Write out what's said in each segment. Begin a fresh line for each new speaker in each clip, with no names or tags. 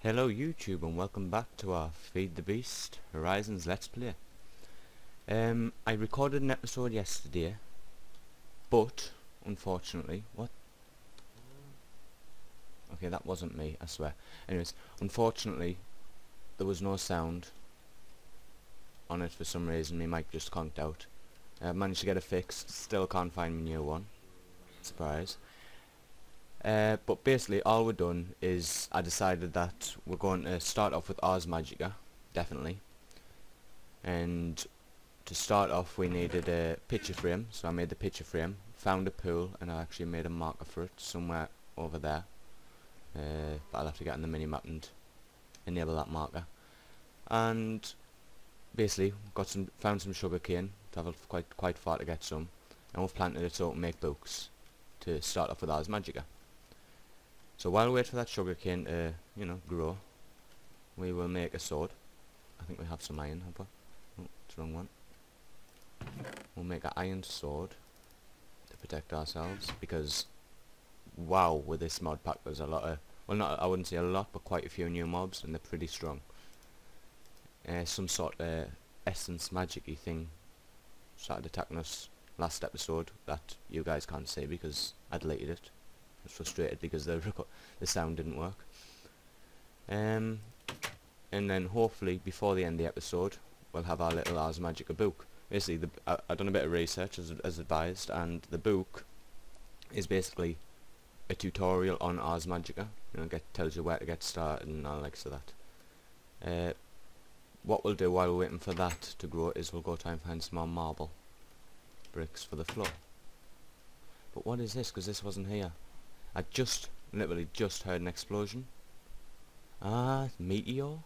Hello YouTube and welcome back to our Feed the Beast Horizons Let's Play. Um, I recorded an episode yesterday, but unfortunately, what? Okay, that wasn't me, I swear. Anyways, unfortunately, there was no sound on it for some reason. My mic just conked out. I managed to get it fixed. Still can't find my new one. Surprise. Uh, but basically all we're done is I decided that we're going to start off with Ars Magica, definitely. And to start off we needed a picture frame, so I made the picture frame, found a pool, and I actually made a marker for it somewhere over there. Uh, but I'll have to get on the mini-map and enable that marker. And basically got some, found some sugar cane, travelled quite quite far to get some, and we've planted it so to make books to start off with Ars Magica. So while we wait for that sugarcane to, you know, grow, we will make a sword. I think we have some iron, have we? Oh, it's the wrong one. We'll make an iron sword to protect ourselves because, wow, with this mod pack there's a lot of, well not, I wouldn't say a lot, but quite a few new mobs and they're pretty strong. Uh, some sort of essence magic-y thing started attacking us last episode that you guys can't see because I deleted it was frustrated because the the sound didn't work. Um, and then hopefully before the end of the episode we'll have our little Ars Magica book. Basically, the, I, I've done a bit of research as, as advised, and the book is basically a tutorial on Ars Magica. You know, get tells you where to get started and all likes of that. Uh, what we'll do while we're waiting for that to grow is we'll go try and find some more marble bricks for the floor. But what is this? Because this wasn't here. I just, literally just heard an explosion. Ah, meteor? I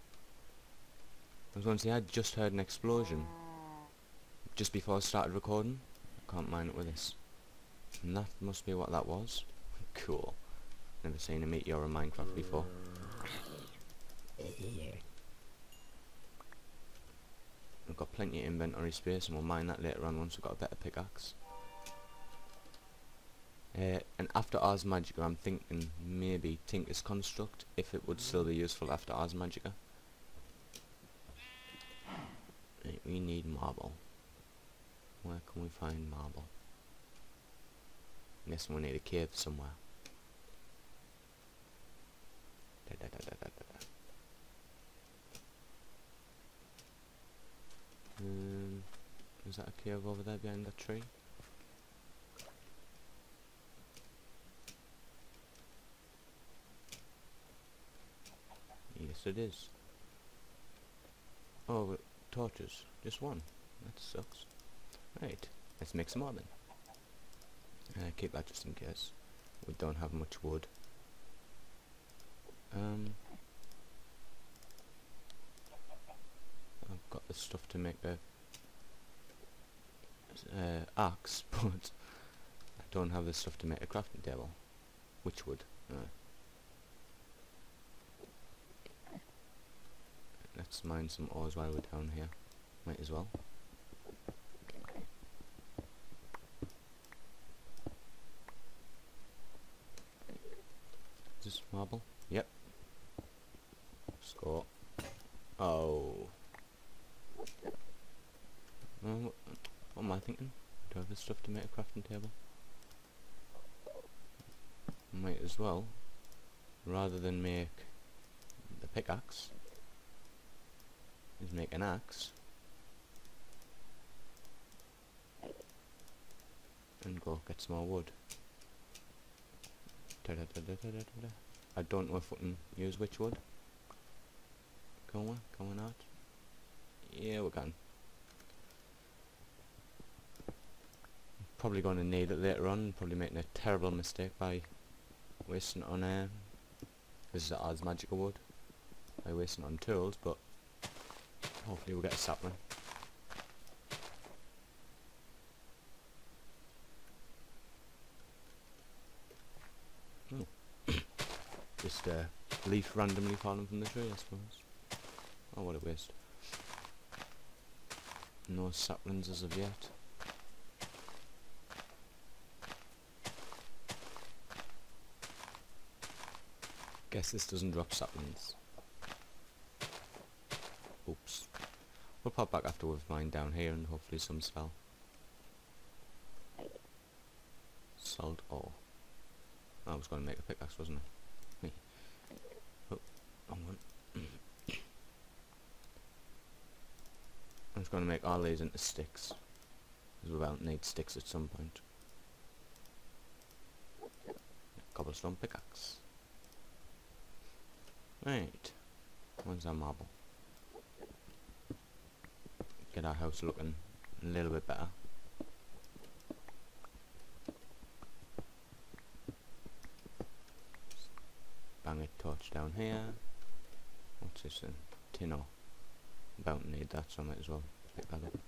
was going to say I just heard an explosion. Just before I started recording. I can't mind it with this. And that must be what that was. cool. Never seen a meteor in Minecraft before. We've got plenty of inventory space and we'll mine that later on once we've got a better pickaxe. Uh, and after Ars Magica I'm thinking maybe Tinker's Construct if it would still be useful after Ars Magica. Right, we need marble. Where can we find marble? I guess we need a cave somewhere. Da, da, da, um, is that a cave over there behind that tree? Yes, it is. Oh, torches. Just one. That sucks. Right, let's make some more then. Uh, keep that just in case. We don't have much wood. Um, I've got the stuff to make a uh, axe, but I don't have the stuff to make a crafting table. Which wood? Uh, Let's mine some ores while we're down here. Might as well. Is this marble? Yep. Score. Oh. what, what am I thinking? Do I have the stuff to make a crafting table? Might as well. Rather than make the pickaxe is make an axe and go get some more wood. Da -da -da I don't know if we can use which wood. Going, going out. Yeah, we can. Probably going to need it later on. Probably making a terrible mistake by wasting on um, this is Ars Magica wood. By wasting on tools, but Hopefully we'll get a sapling. Just a uh, leaf randomly falling from the tree, I suppose. Oh, what a waste. No saplings as of yet. Guess this doesn't drop saplings. Oops. We'll pop back after we've mined down here and hopefully some spell. Salt ore. I was going to make a pickaxe, wasn't I? Me. Oh, wrong one. I was going to make all these into sticks. Because we will need sticks at some point. Cobblestone pickaxe. Right. Where's our marble? Get our house looking a little bit better. Bang a torch down here. What's this then? Tin ore. About need that, so I might as well pick that up.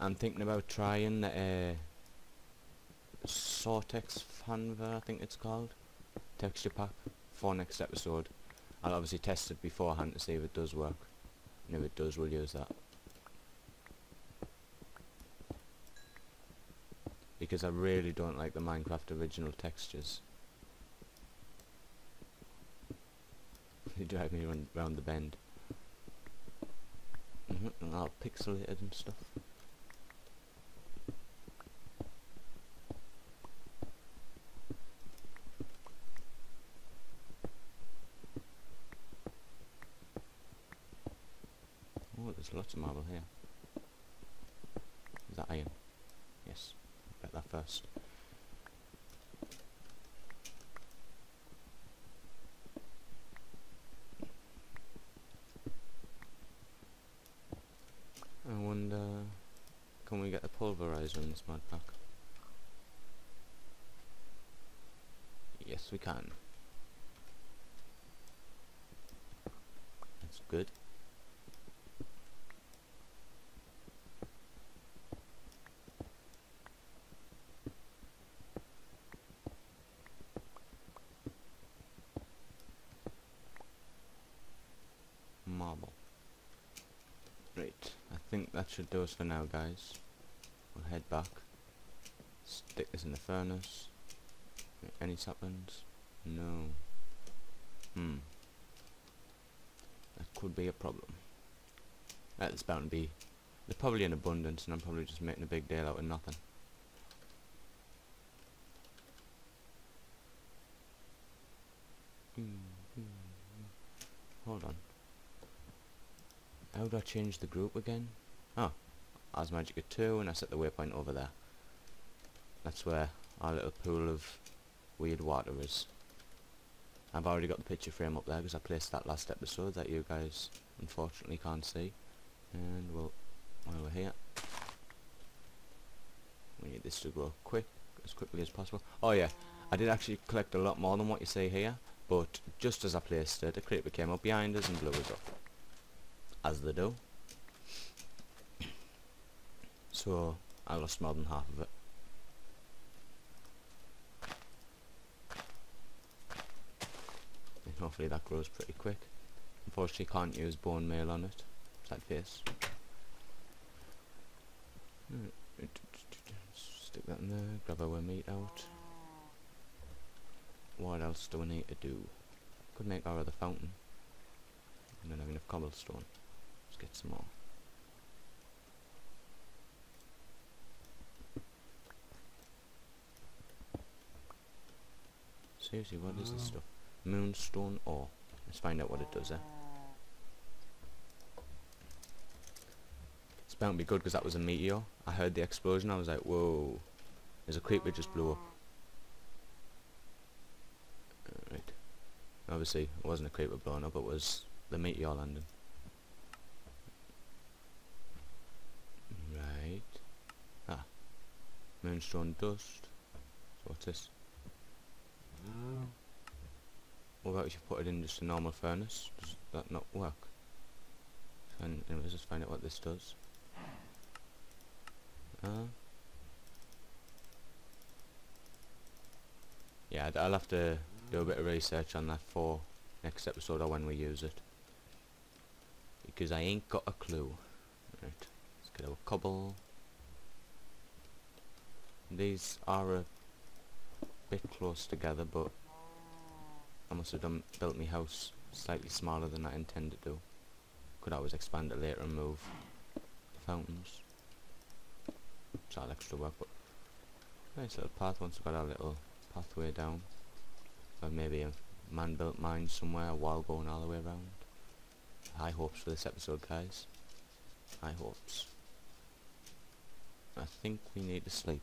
I'm thinking about trying the uh, Soartex Fanver, I think it's called, texture pack for next episode. I'll obviously test it beforehand to see if it does work. And if it does, we'll use that. Because I really don't like the Minecraft original textures. they drive me around the bend. Mm -hmm, and all pixelated and stuff. Marble here. Is that iron? Yes. Bet that first. I wonder, can we get the pulverizer in this mod pack? Yes, we can. That's good. That should do us for now guys. We'll head back. Stick this in the furnace. Any saplings? No. Hmm. That could be a problem. That's bound to be. They're probably in abundance and I'm probably just making a big deal out of nothing. Hmm, hmm, hmm. Hold on. How do I change the group again? Oh, as Ars Magica 2 and I set the waypoint over there. That's where our little pool of weird water is. I've already got the picture frame up there because I placed that last episode that you guys unfortunately can't see. And we'll, while we're here, we need this to grow quick, as quickly as possible. Oh yeah, I did actually collect a lot more than what you see here, but just as I placed it, a creeper came up behind us and blew us up. As they do. So I lost more than half of it. And hopefully that grows pretty quick. Unfortunately can't use bone meal on it. Sad face. Stick that in there, grab our meat out. What else do we need to do? Could make our other fountain. I don't have enough cobblestone. Let's more. Seriously, what is this stuff? Moonstone ore. Let's find out what it does there. It's bound to be good because that was a meteor. I heard the explosion, I was like, whoa. There's a creeper just blew up. Right. Obviously, it wasn't a creeper blowing up, it was the meteor landing. Right. Ah. Moonstone dust. So what's this? What about if you put it in just a normal furnace? Does that not work? And anyways, let's find out what this does. Uh, yeah, I'll have to do a bit of research on that for next episode or when we use it. Because I ain't got a clue. Right, let's get our cobble. These are a bit close together, but I must have done built my house slightly smaller than I intended to. Could always expand it later and move the fountains. It's all extra work, but nice little path once we've got our little pathway down. Or maybe a man-built mine somewhere, while going all the way around. High hopes for this episode, guys. High hopes. I think we need to sleep.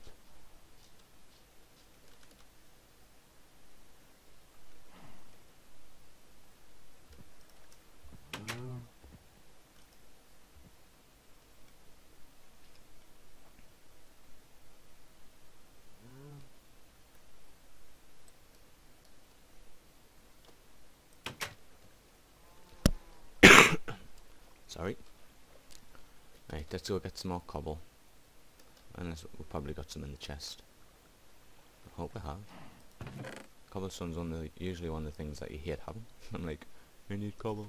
Sorry. Right, let's go get some more cobble. Unless we've probably got some in the chest. I hope we have. Cobblestone's one of the, usually one of the things that you hate having. I'm like, I need cobble.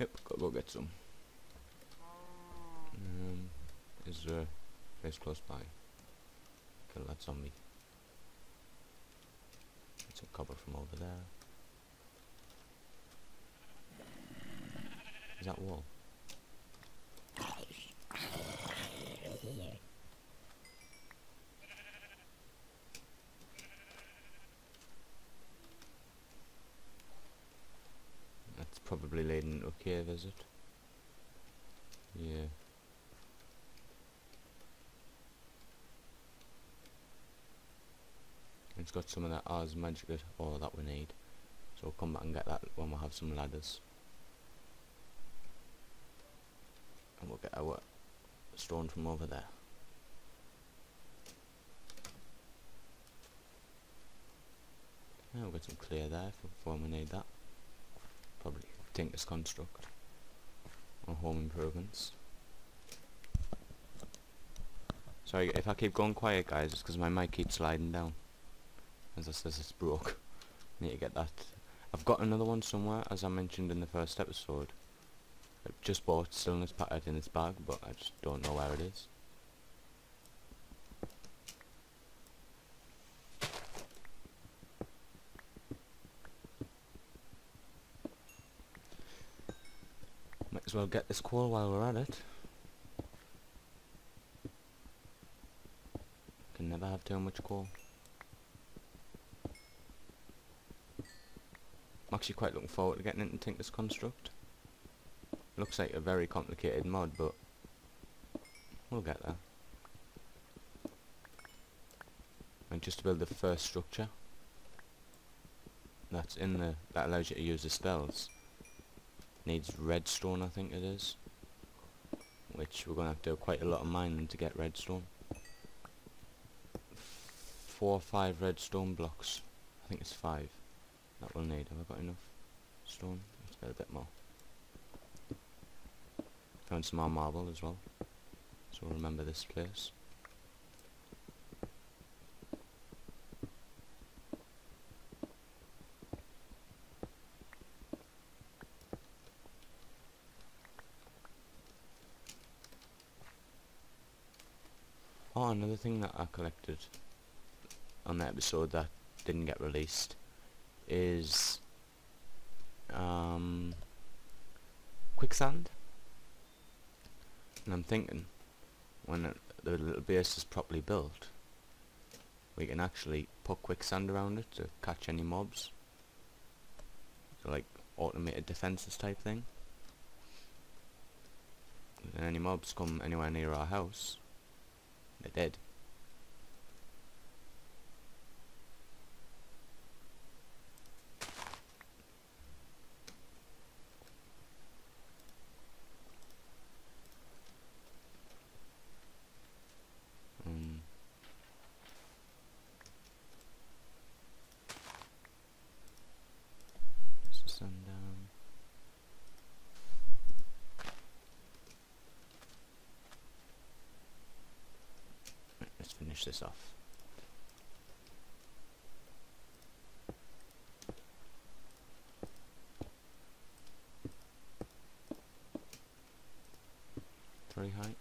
Yep, gotta go get some. Um, is there a place close by? Kill that zombie. Get some cobble from over there. That wall? That's probably leading cave, is it? Yeah. It's got some of that Ars Magica ore that we need. So we'll come back and get that when we have some ladders. And we'll get our stone from over there. We'll get some clear there for when we need that. Probably Tinker's Construct or Home Improvements. Sorry if I keep going quiet guys, it's because my mic keeps sliding down. As I says it's broke. Need to get that. I've got another one somewhere, as I mentioned in the first episode. I've just bought still in packet in this bag, but I just don't know where it is. Might as well get this coal while we're at it. Can never have too much coal. I'm actually quite looking forward to getting into Tinker's Construct. Looks like a very complicated mod, but we'll get there. And just to build the first structure that's in the that allows you to use the spells needs redstone I think it is which we're gonna have to do quite a lot of mining to get redstone. Four or five redstone blocks. I think it's five that we'll need. Have I got enough stone? Let's get a bit more Found some more marble as well. So we'll remember this place. Oh, another thing that I collected on the episode that didn't get released is um, quicksand. And I'm thinking, when the little base is properly built, we can actually put quicksand around it to catch any mobs. So like automated defences type thing. And any mobs come anywhere near our house, they're dead. Finish this off. High.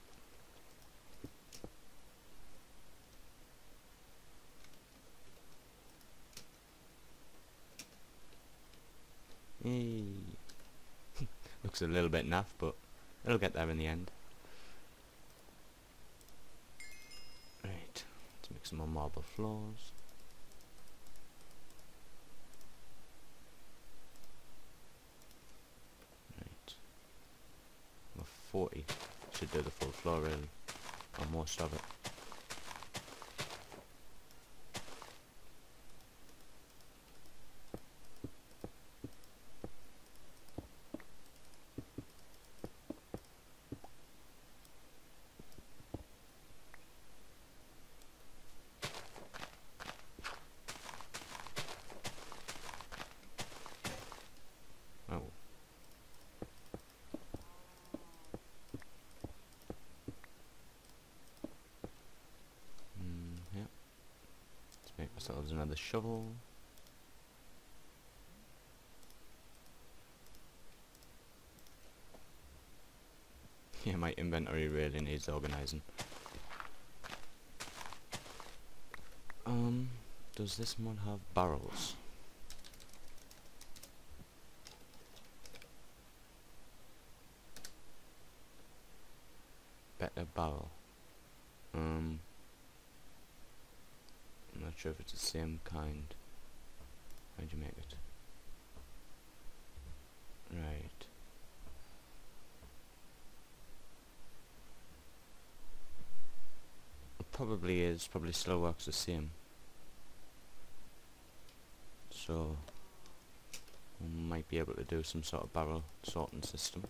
Hey. Looks a little bit naff, but it'll get there in the end. Right, make marble floors. Right. Well, 40 should do the full floor really, or most of it. Oh. Mm, yep. Let's make ourselves another shovel. Yeah, my inventory really needs organising. Um, does this one have barrels? better barrel. Um, I'm not sure if it's the same kind. How'd you make it? Right. It probably is, probably still works the same. So, we might be able to do some sort of barrel sorting system.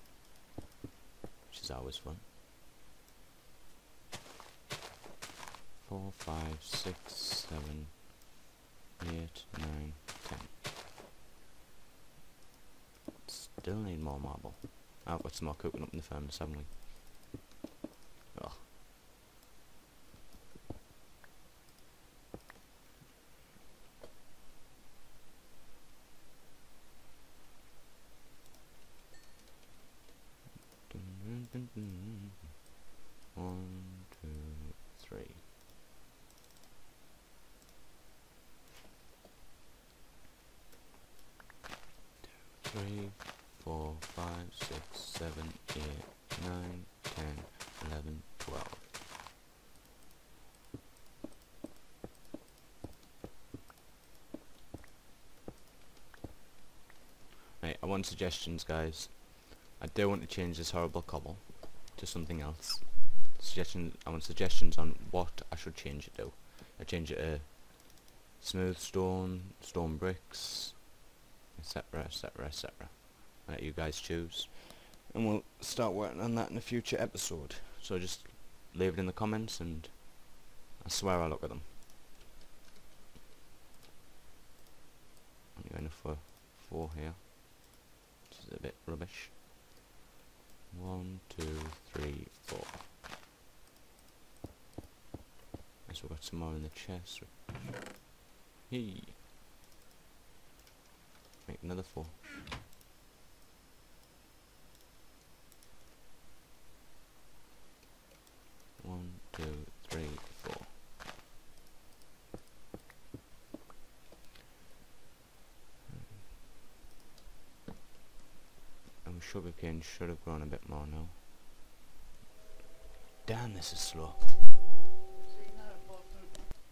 Which is always fun. four, five, six, seven, eight, nine, ten. Still need more marble. I've got some more cooking up in the furnace, haven't we? One, two, three. three, four, five, six, seven, eight, nine, ten, eleven, twelve. Right, I want suggestions guys. I do want to change this horrible cobble to something else. Suggestions I want suggestions on what I should change it to. I change it to smooth stone, stone bricks, etc etc etc let you guys choose. And we'll start working on that in a future episode. So just leave it in the comments and I swear I'll look at them. I'm going for four here which is a bit rubbish one two three four. Guess we've got some more in the chest. Hey. Make another four. One, two, three, four. And sugarcane should have grown a bit more now. Damn, this is slow.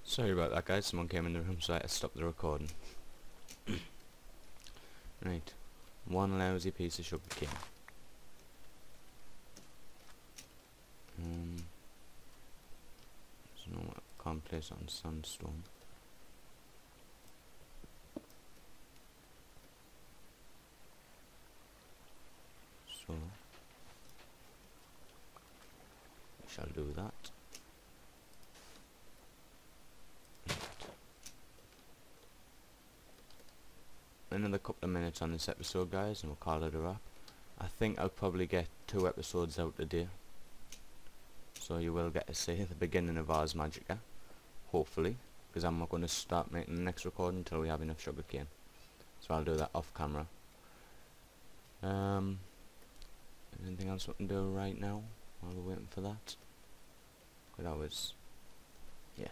Sorry about that guys, someone came in the room so I had to stop the recording. Right. One lousy piece of sugar cane. Um, there's no can't place it on sandstone. So we shall do that. another couple of minutes on this episode guys and we'll call it a wrap. I think I'll probably get two episodes out today. So you will get to see the beginning of Ars Magica. Hopefully. Because I'm not going to start making the next recording until we have enough sugar cane. So I'll do that off camera. Um, anything else we can do right now while we're waiting for that? Could always, yeah,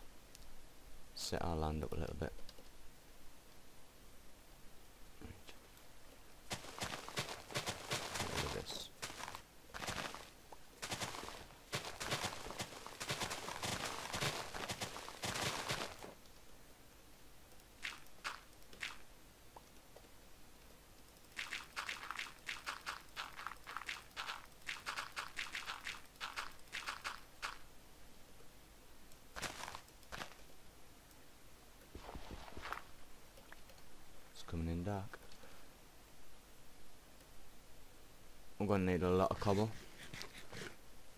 set our land up a little bit. Coming in dark. I'm to need a lot of cobble.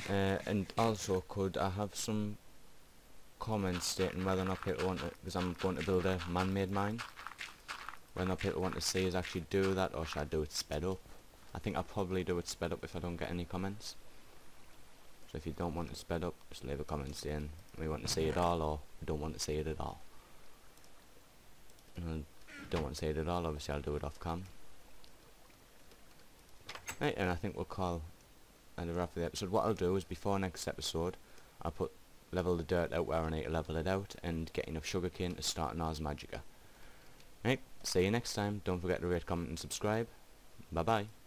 Uh, and also, could I have some comments stating whether or not people want to, because I'm going to build a man-made mine, whether or not people want to see us actually do that, or should I do it sped up? I think I'll probably do it sped up if I don't get any comments. So if you don't want it sped up, just leave a comment saying we want to see it all, or we don't want to see it at all. And don't want to say it at all, obviously I'll do it off cam. Right, and I think we'll call and wrap the episode. What I'll do is before next episode, I'll put level the dirt out where I need to level it out and get enough sugarcane to start Ars Magica. Right, see you next time. Don't forget to rate, comment and subscribe. Bye bye.